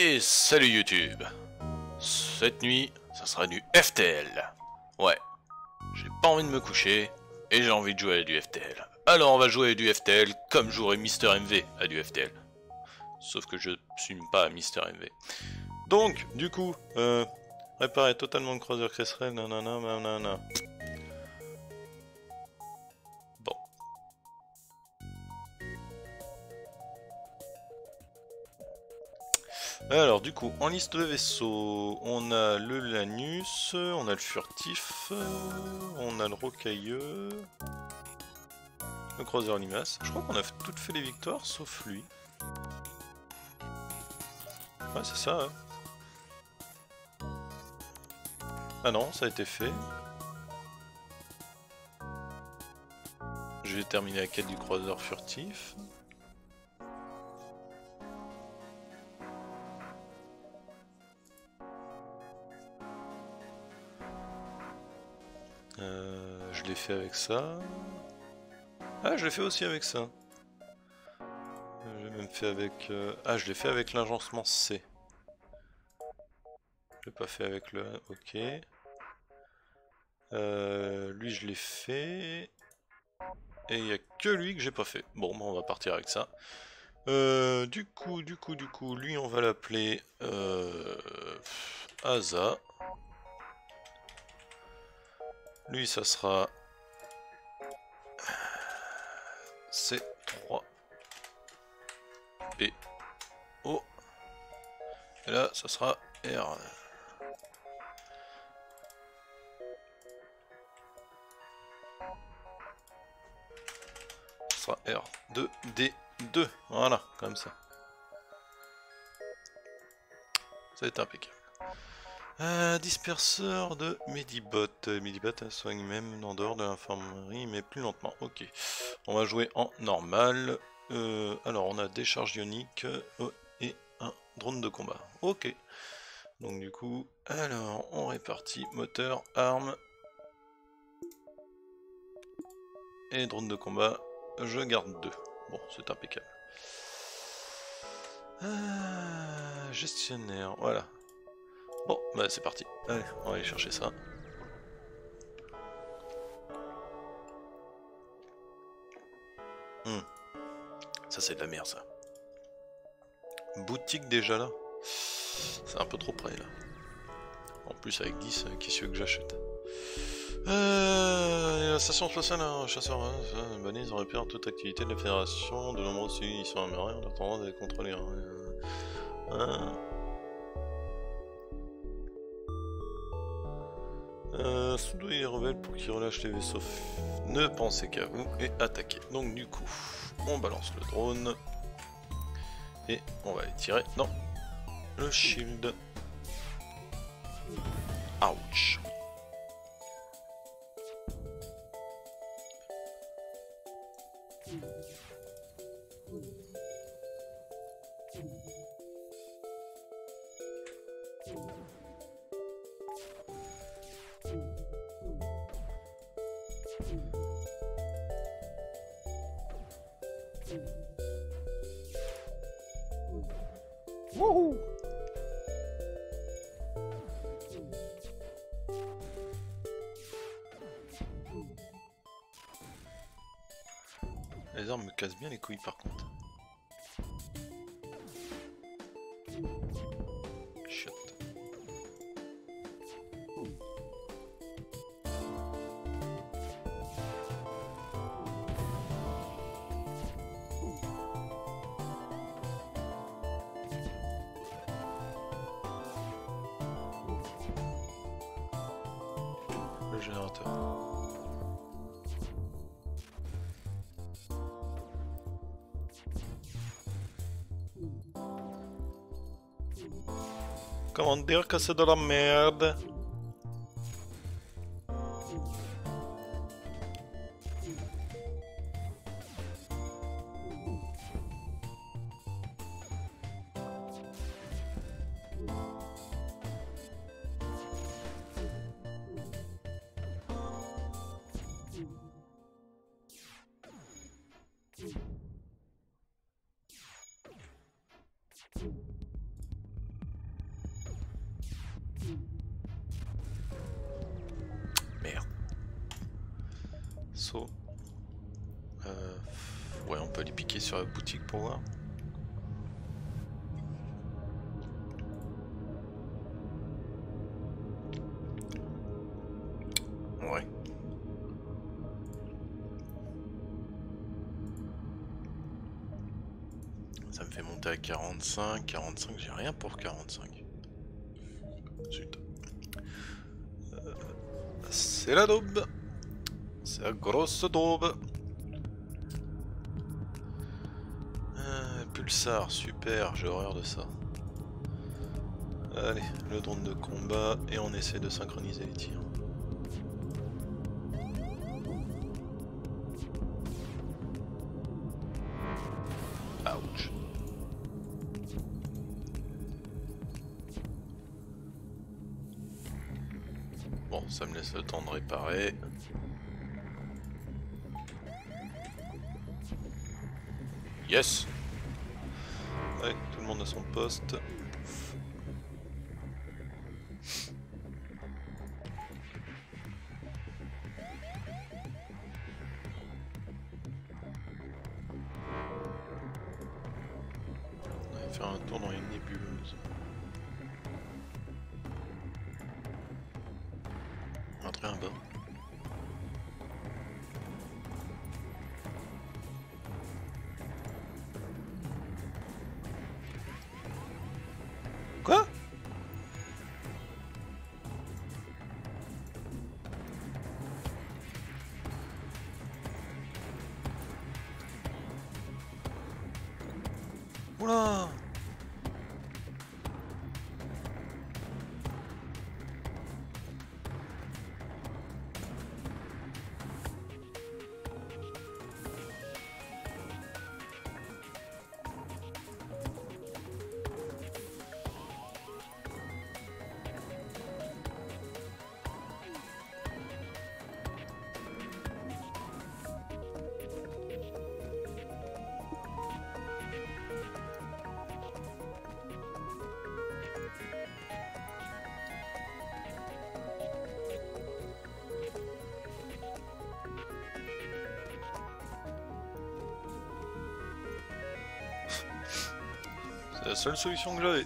Et salut YouTube Cette nuit, ça sera du FTL. Ouais, j'ai pas envie de me coucher, et j'ai envie de jouer à du FTL. Alors on va jouer à du FTL comme jouerait Mister MV à du FTL. Sauf que je suis pas à Mister MV. Donc, du coup, euh, réparer totalement le croiseur Cresserelle, nanana, nanana. Alors, du coup, en liste de vaisseaux, on a le Lanus, on a le Furtif, on a le Rocailleux, le Croiseur Limace. Je crois qu'on a toutes fait les victoires, sauf lui. Ouais, c'est ça, hein. Ah non, ça a été fait. Je vais terminer la quête du croiseur furtif. Euh, je l'ai fait avec ça. Ah, je l'ai fait aussi avec ça. Je l'ai même fait avec... Euh, ah, je l'ai fait avec l'agencement C. Je l'ai pas fait avec le... Ok. Euh, lui, je l'ai fait. Et il n'y a que lui que j'ai pas fait. Bon, on va partir avec ça. Euh, du coup, du coup, du coup, lui, on va l'appeler euh, Asa. Lui, ça sera C3 P O. Et là, ça sera R. R2, D2. Voilà, comme ça. Être impeccable. Euh, disperseur de Medibot. Medibot soigne même en dehors de l'infirmerie, mais plus lentement. Ok. On va jouer en normal. Euh, alors, on a des charges ioniques euh, et un drone de combat. Ok. Donc, du coup, alors, on répartit moteur, arme et drone de combat je garde deux. Bon, c'est impeccable. Ah, gestionnaire, voilà. Bon, bah c'est parti. Allez, on va aller chercher ça. Hmm. Ça c'est de la merde ça. Boutique déjà là. C'est un peu trop près là. En plus avec 10, euh, qui sûr que j'achète euh, la station spatiale, un chasseur, hein, banni, ils repère toute activité de la fédération, de nombreux civils sont américains, en attendant d'être contrôlés. Hein. Hein. Euh, soudoyer les rebelles pour qu'ils relâchent les vaisseaux. Ne pensez qu'à vous et attaquez. Donc du coup, on balance le drone. Et on va aller tirer. Non. Le shield. Ouch. Comment dire que c'est Euh, ouais, on peut aller piquer sur la boutique pour voir. Ouais. Ça me fait monter à 45. 45, j'ai rien pour 45. Zut. Euh, C'est la daube. Grosse daube. Euh, pulsar, super, j'ai horreur de ça. Allez, le drone de combat et on essaie de synchroniser les tirs. Yes Ouais, tout le monde à son poste. C'est la seule solution que j'avais.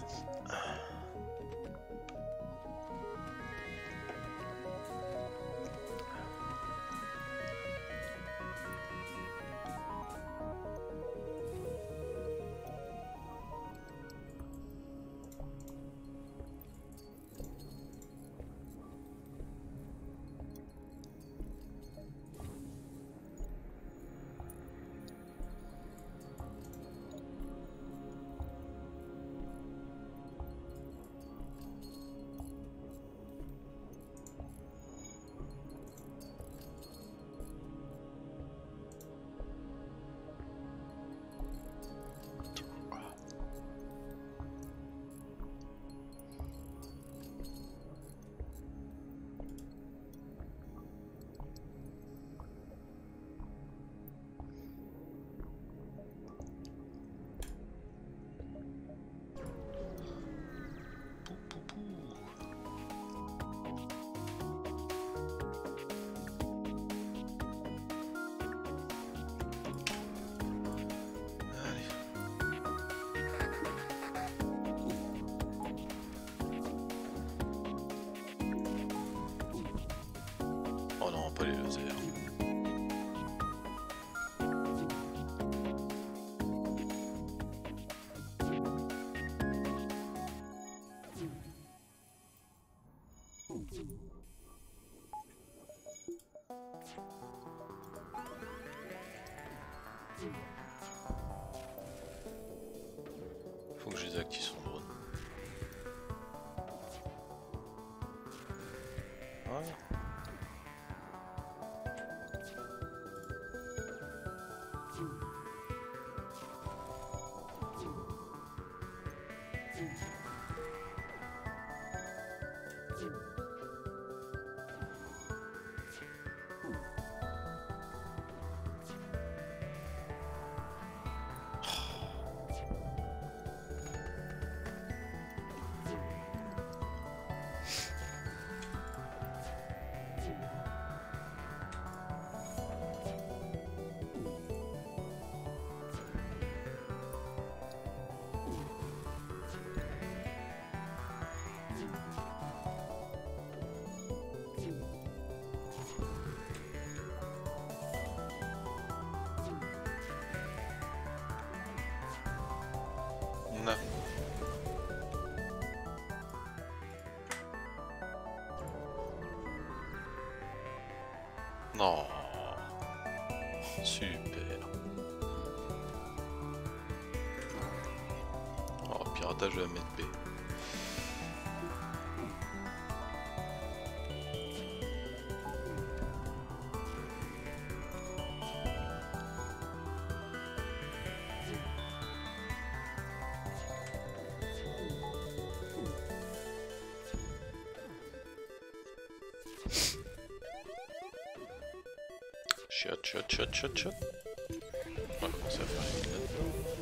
Que je piratage de la MNP. Shot, shot, shot. On va commencer à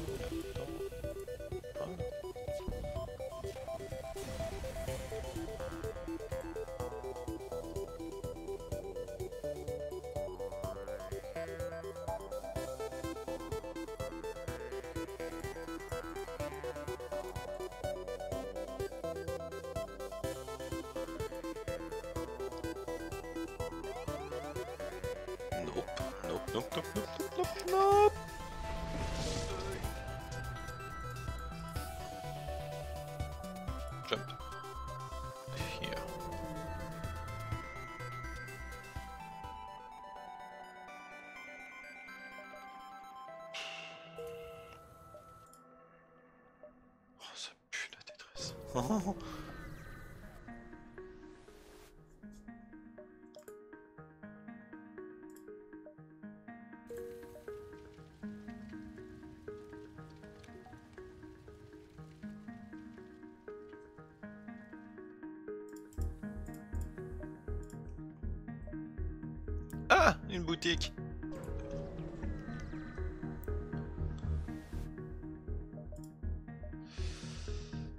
Ah Une boutique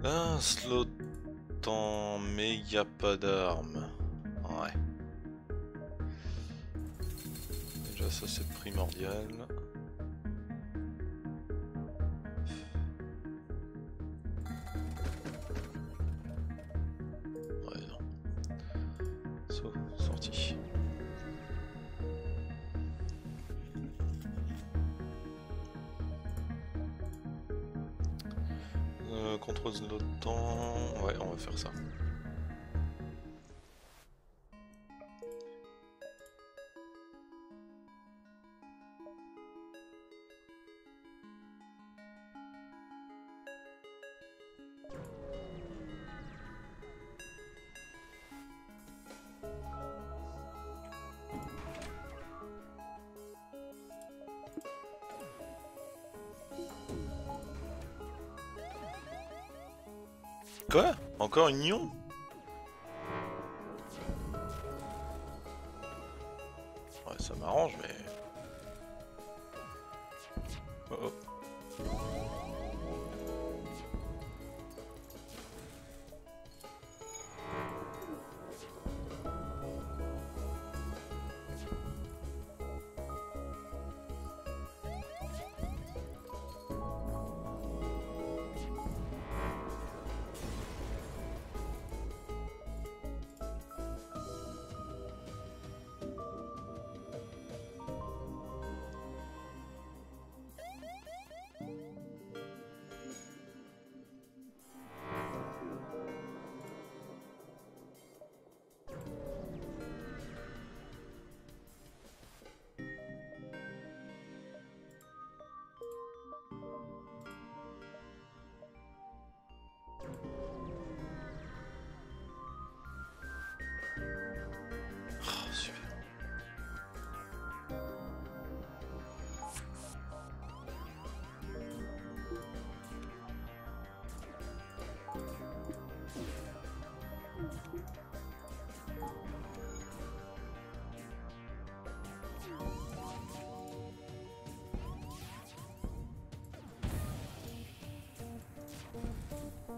Un slot en mais y a pas d'armes. Ouais. Déjà ça c'est primordial. Encore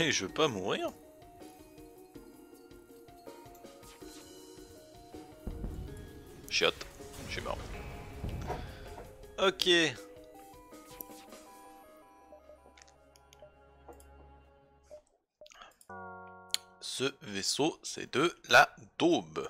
Et je veux pas mourir Chiotte, je suis mort. Ok. Ce vaisseau, c'est de la daube.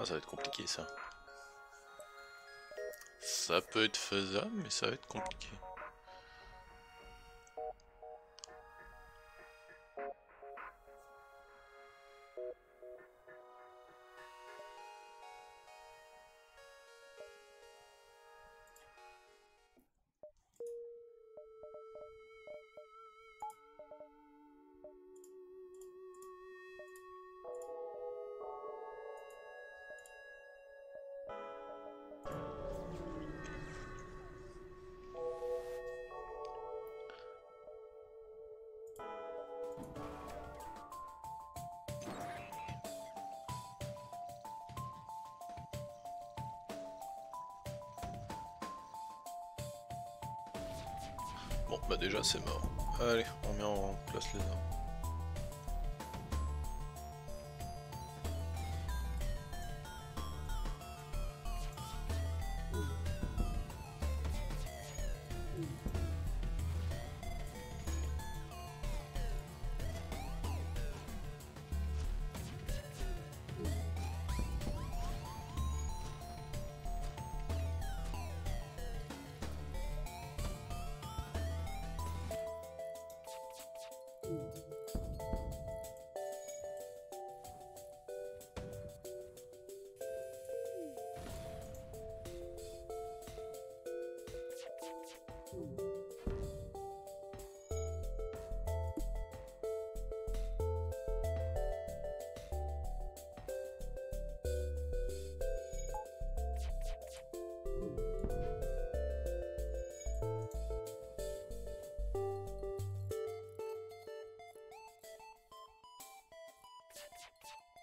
Ah, ça va être compliqué ça. Ça peut être faisable, mais ça va être compliqué. C'est mort. Allez, on met en place les armes.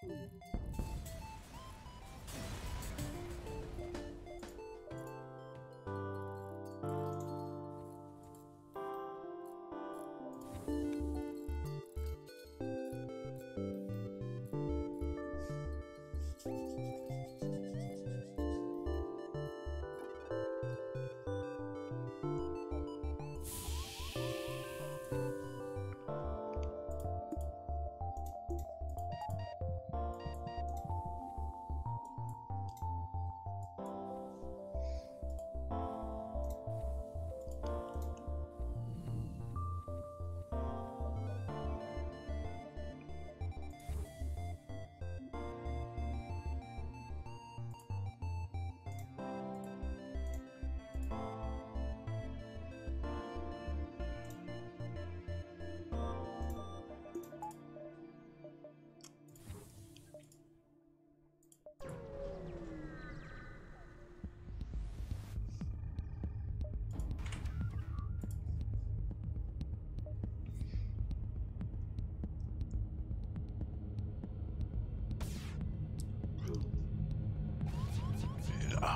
Amen.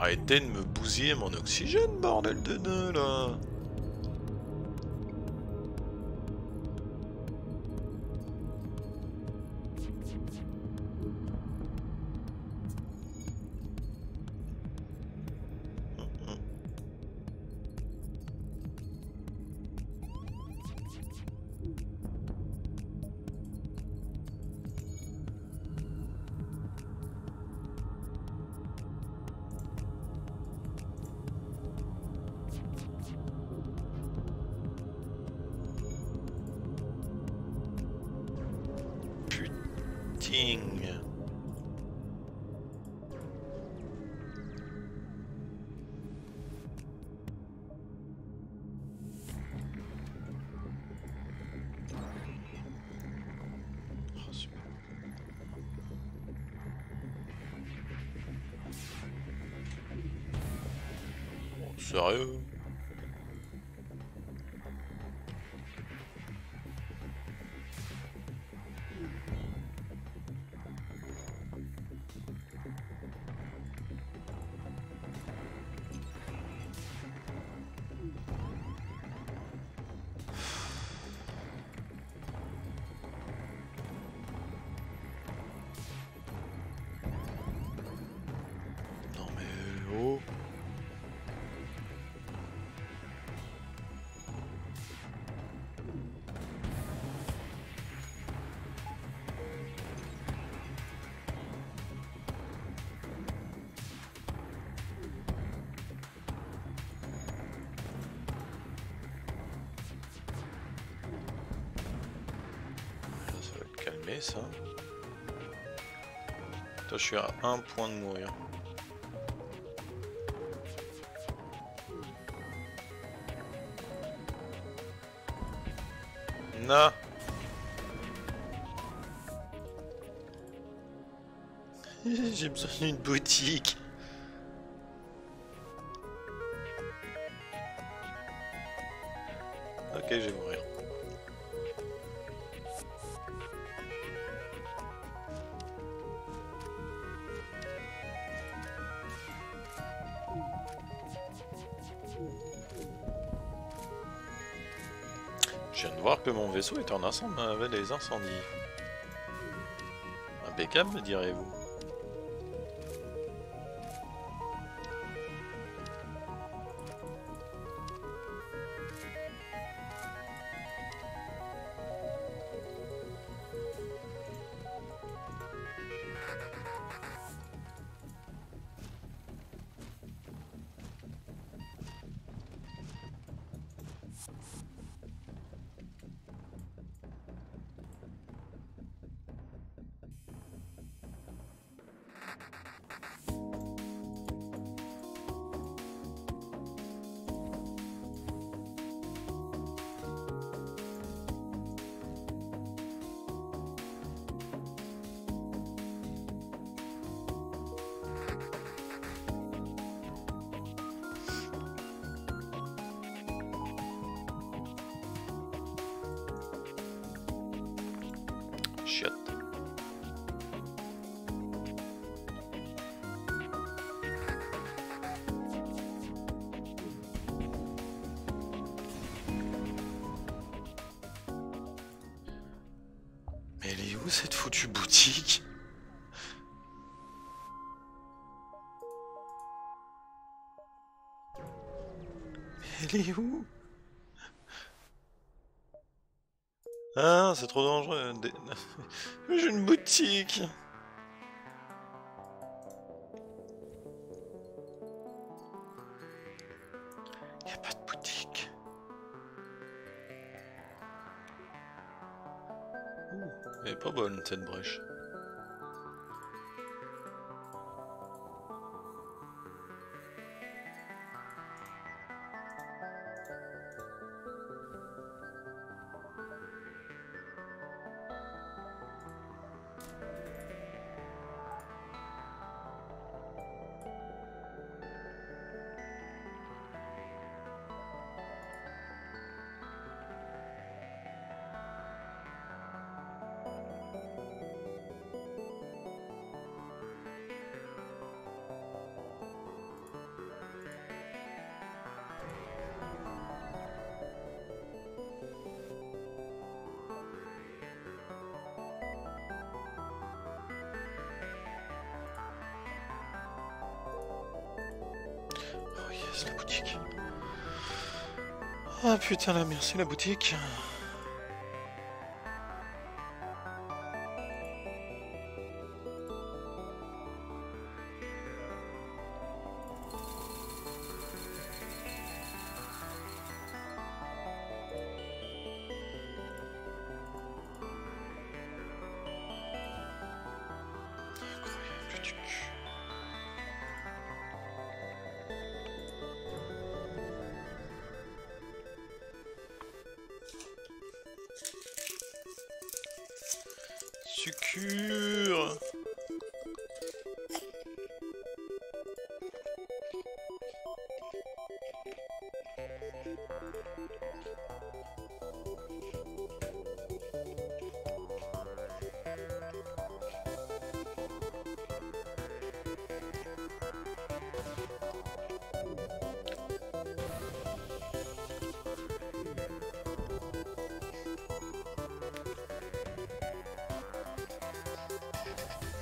Arrêtez de me bousiller mon oxygène, bordel de nœud, là Sérieux? Ça. Toi je suis à un point de mourir. Non J'ai besoin d'une boutique. Ok, je vais mourir. Vaisseau est en incendie, avait des incendies. Impeccable, me direz-vous. Ah, c'est trop dangereux. J'ai une boutique. Y a pas de boutique. Ouh, elle est pas bonne cette brèche. Putain la c'est la boutique.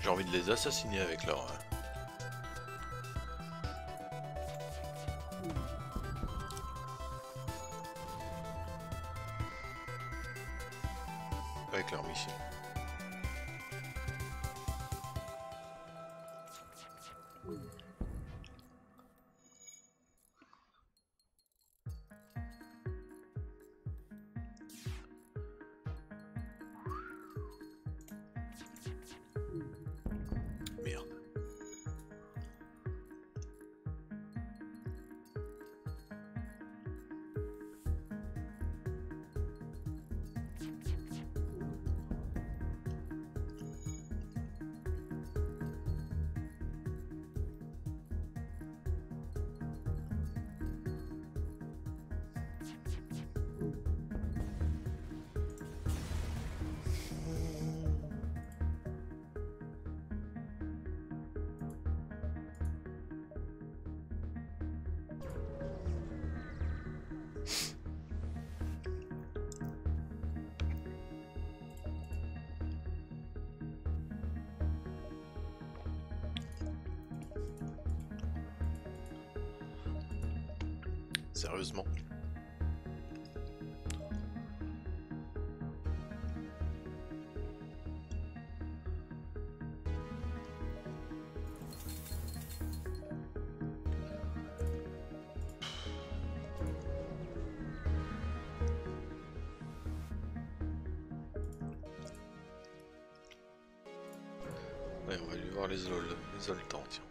Envie de les assassiner avec leur... Ouais, on va aller voir les, les tiens.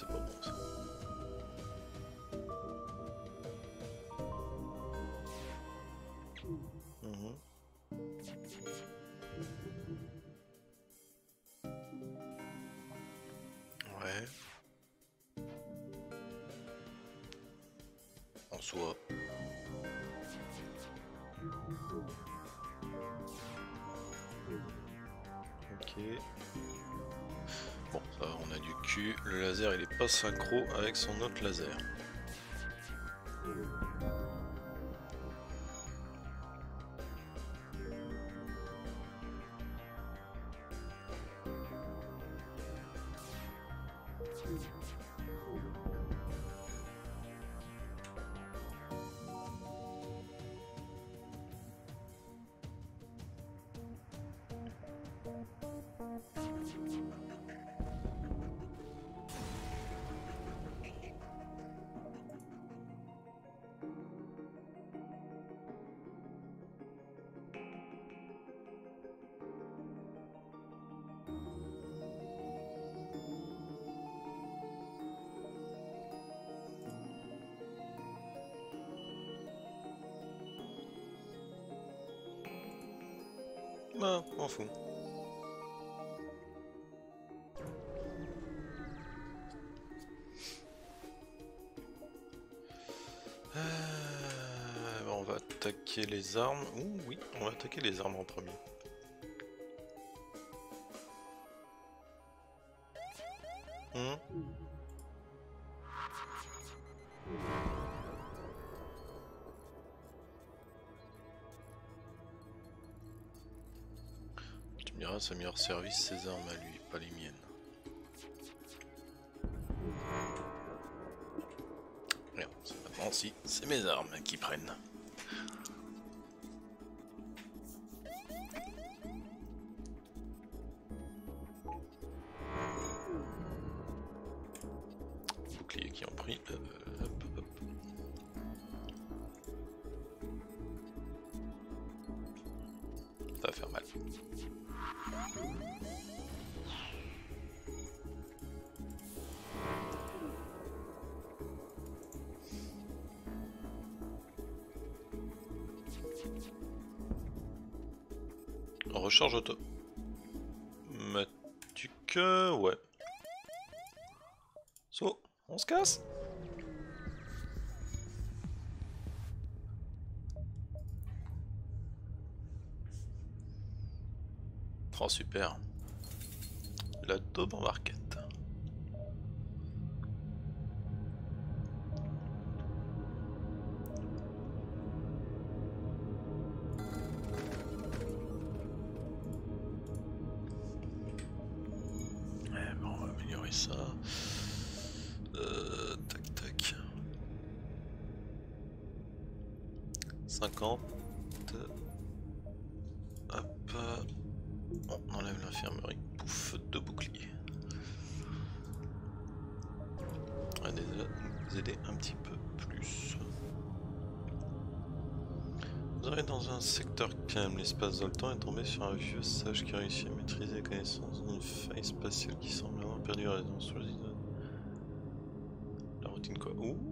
C'est pas bon ça. Mhm. Ouais. En soi. Ok. Bon, on a du cul. Le laser il est pas synchro avec son autre laser. Les armes. Ouh, oui, on va attaquer les armes en premier. Hmm. Tu me diras, sa meilleur service, ses armes à lui, pas les miennes. Regarde, c'est maintenant si, c'est mes armes qui prennent. Recharge auto. Que... Ouais. So, on se casse? Super. La daube en marquette. L'espace dans le temps est tombé sur un vieux sage qui a réussi à maîtriser la connaissance d'une faille spatiale qui semble avoir perdu raison sur les. La routine quoi Ouh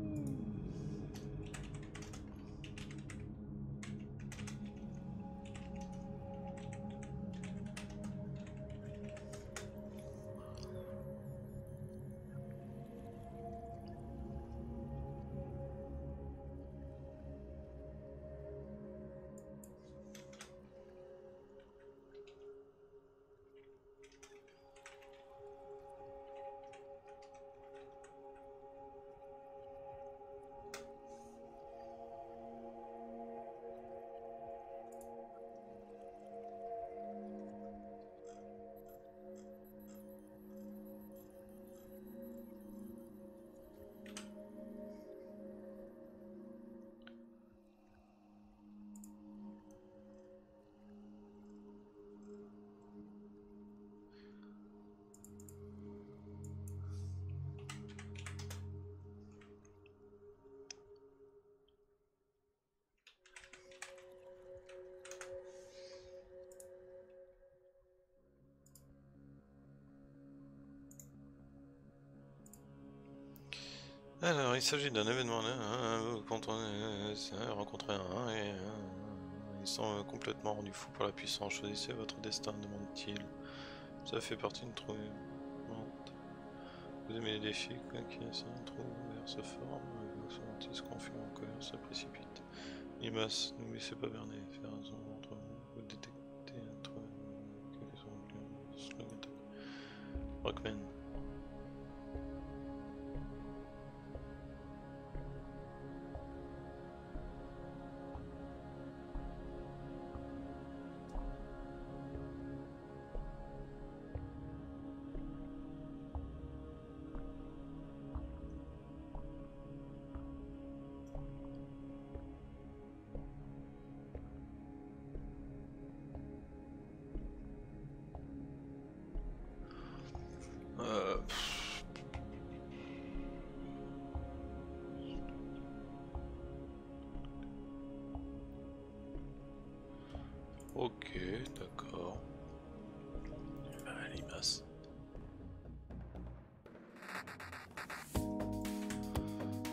Alors, il s'agit d'un événement là, hein, euh, ça, rencontrez un et euh, ils sont complètement rendus fous par la puissance. Choisissez votre destin, demande-t-il. Ça fait partie d'une trouille. Vous aimez les défis, quoi ait ça, un trou vers se forme, vous sentez se confus en colère, se précipite. Vous laissez pas berner, faire raison Ah.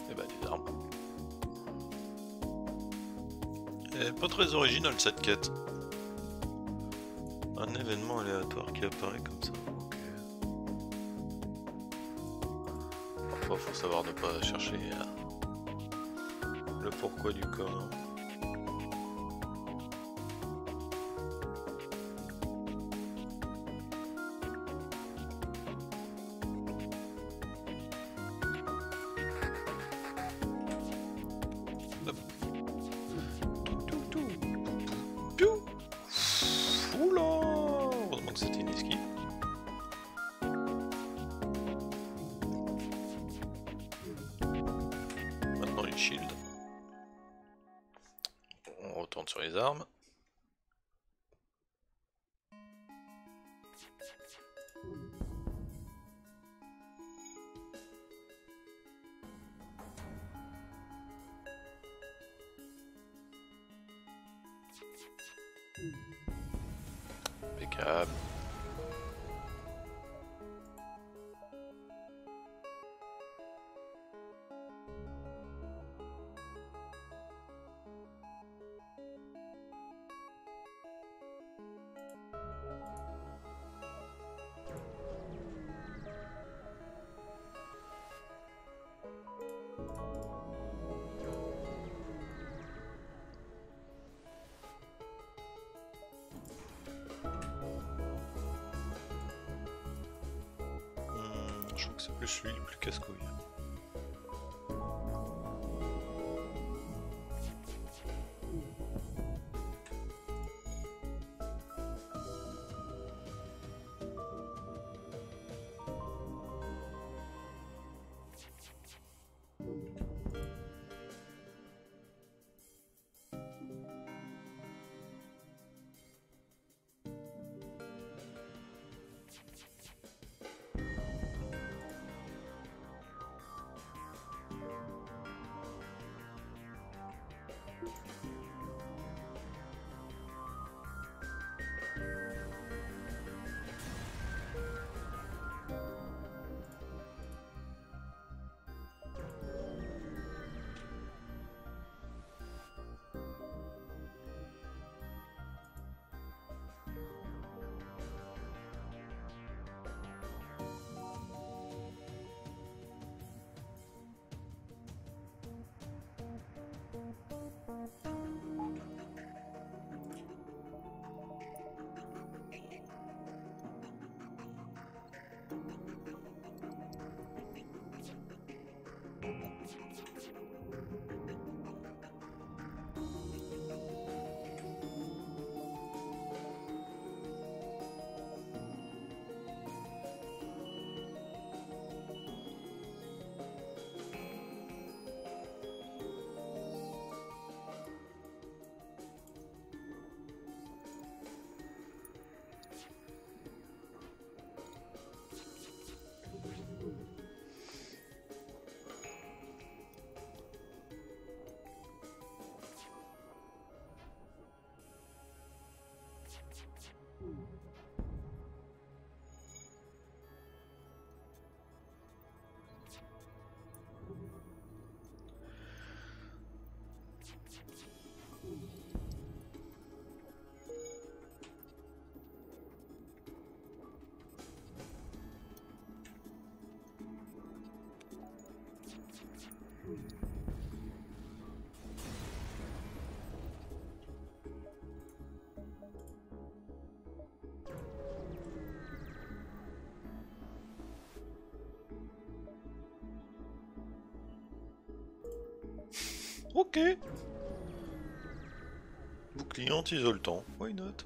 Eh ben, des armes. Pas très original cette quête. Un événement aléatoire qui apparaît comme ça. Parfois, faut savoir ne pas chercher euh, le pourquoi du comment. Ok. Bouclier anti-isoletant, why not?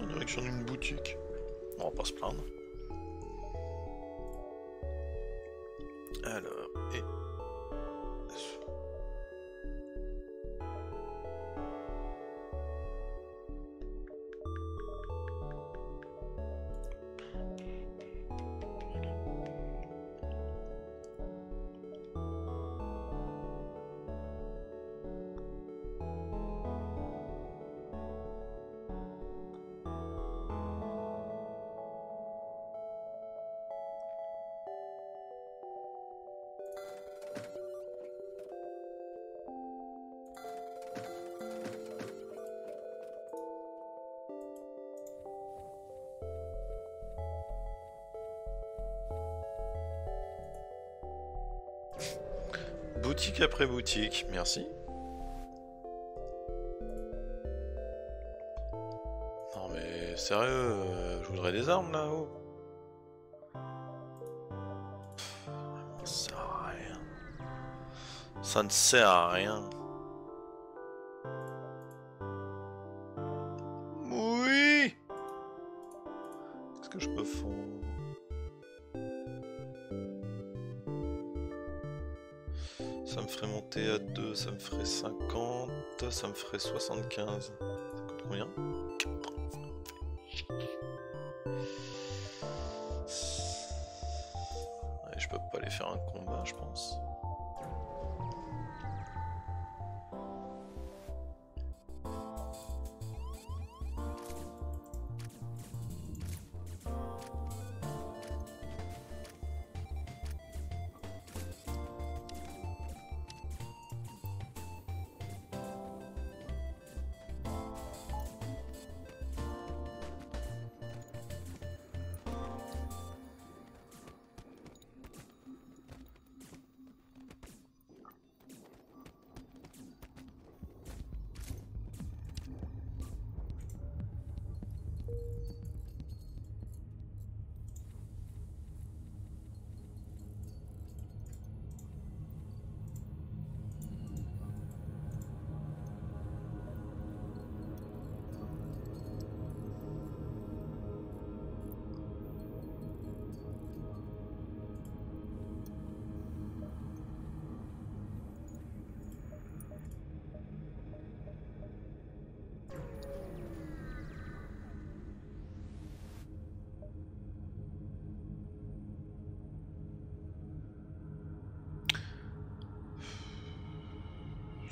En direction d'une boutique. On va pas se plaindre. Alors, Boutique après boutique, merci. Non mais sérieux, euh, je voudrais des armes là-haut. Ça sert à rien. Ça ne sert à rien. Ça me ferait 75. Ça coûte combien?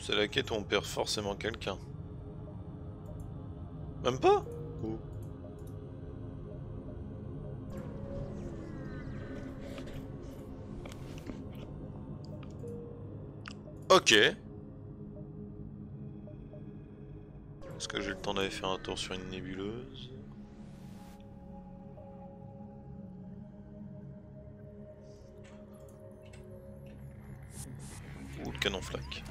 C'est la quête où on perd forcément quelqu'un. Même pas Ok. Est-ce que j'ai le temps d'aller faire un tour sur une nébuleuse? Ou le canon flaque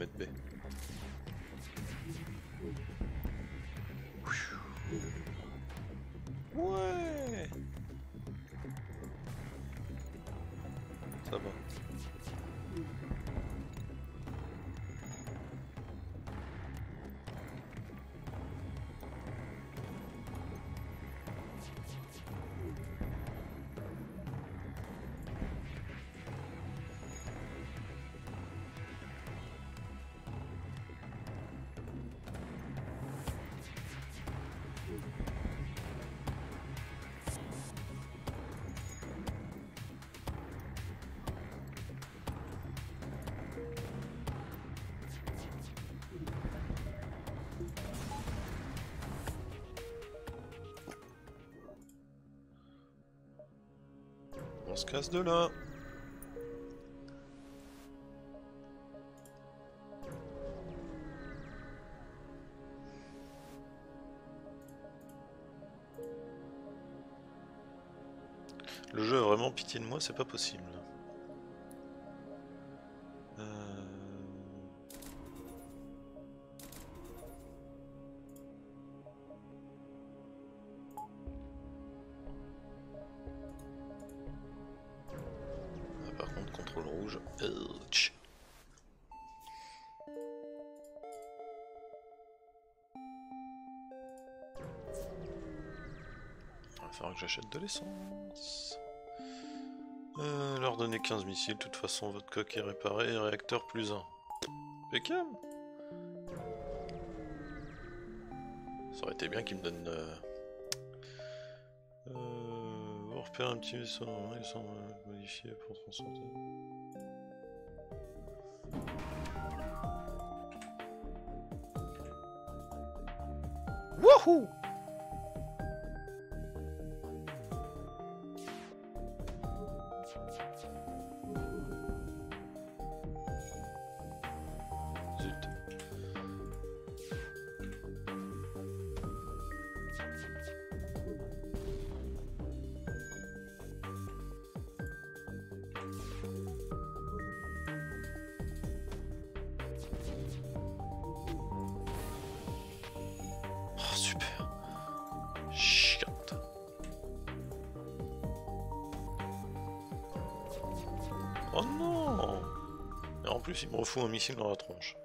Ça, on On se casse de là. Le jeu a vraiment pitié de moi, c'est pas possible. L'essence. Euh, leur donner 15 missiles, de toute façon votre coque est réparé, réacteur plus 1. Impeccable Ça aurait été bien qu'ils me donnent... Euh... Euh, on repère un petit vaisseau, ils sont modifiés pour transporter. Wouhou super. Chiante. Oh non Et en plus, il me refout un missile dans la tronche.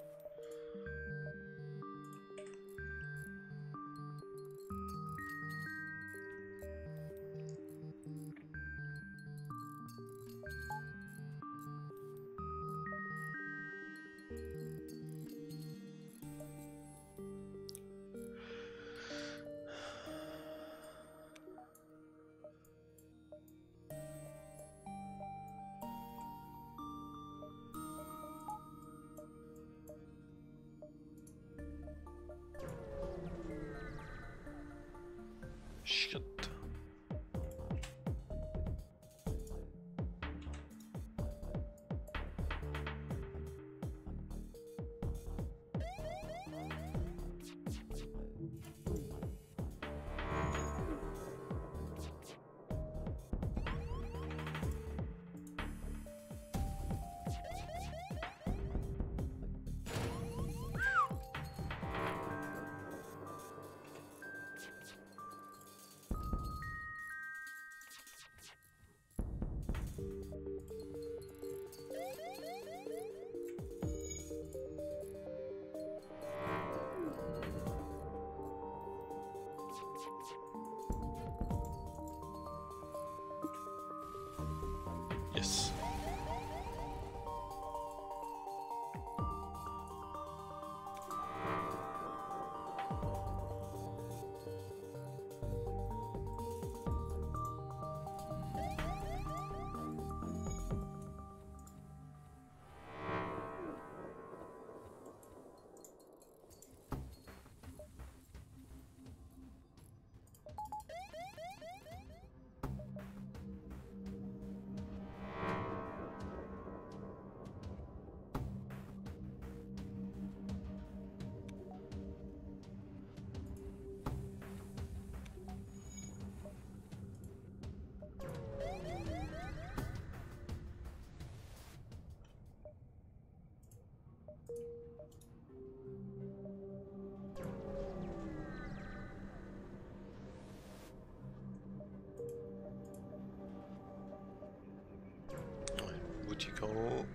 Boutique en haut,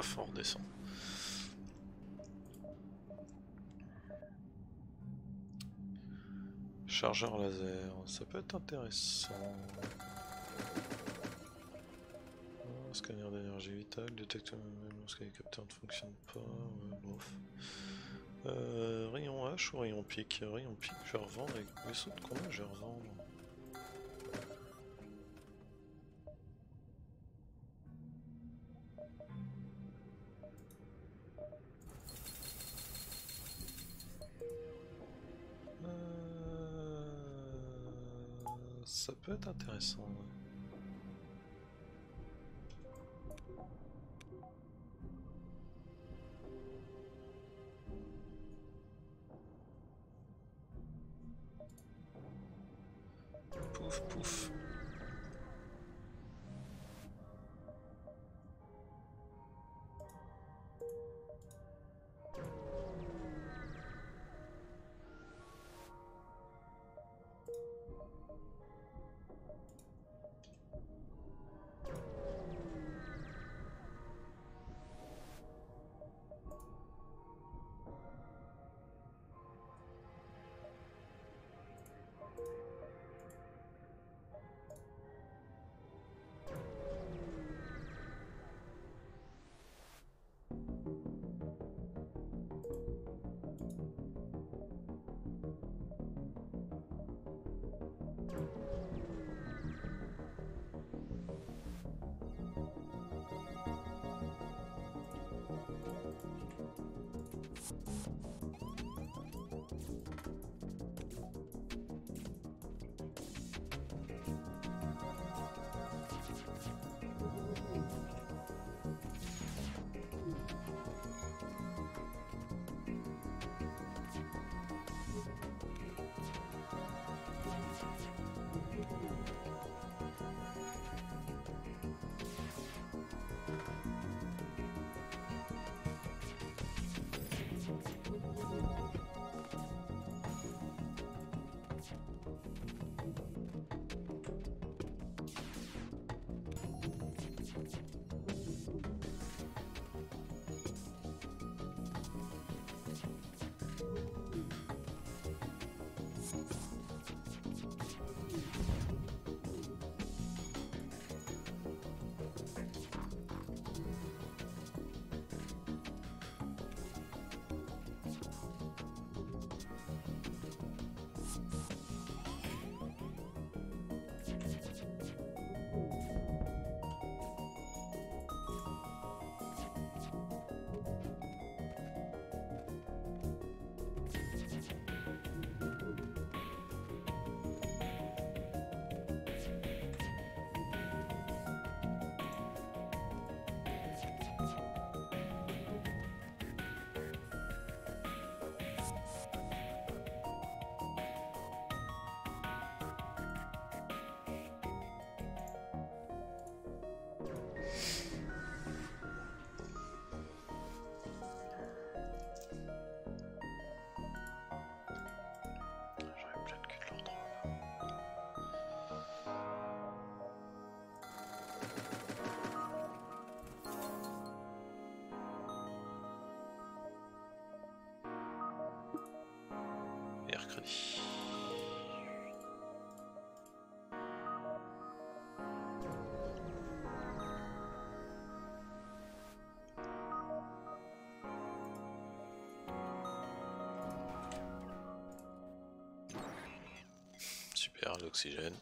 fort descend. Chargeur laser, ça peut être intéressant. Oh, Scanner d'énergie vitale, détecteur même lorsque les ne fonctionnent pas. Euh, rayon H ou rayon pic? Rayon pic, je vais revendre avec de combat, je vais revendre? Super, l'oxygène.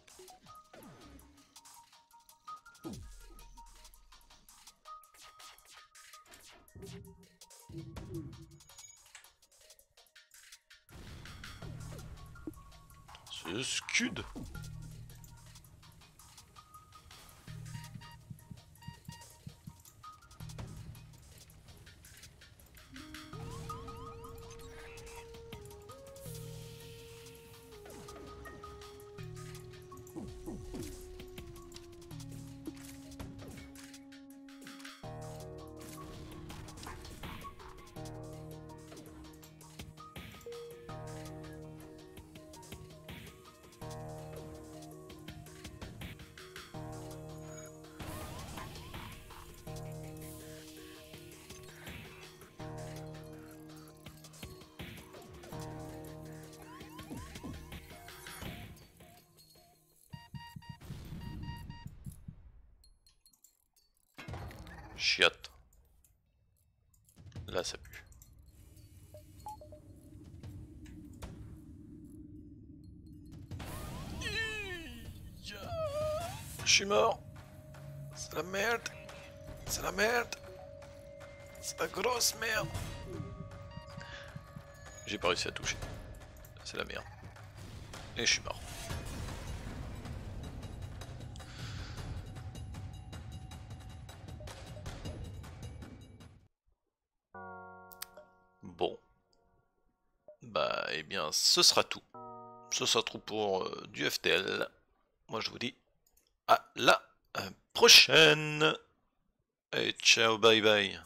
Scud Chiotte. Là, ça pue. Je suis mort. C'est la merde. C'est la merde. C'est la grosse merde. J'ai pas réussi à toucher. C'est la merde. Et je suis mort. Ce sera tout. Ce sera tout pour euh, du FTL. Moi, je vous dis à la euh, prochaine. Et ciao, bye bye.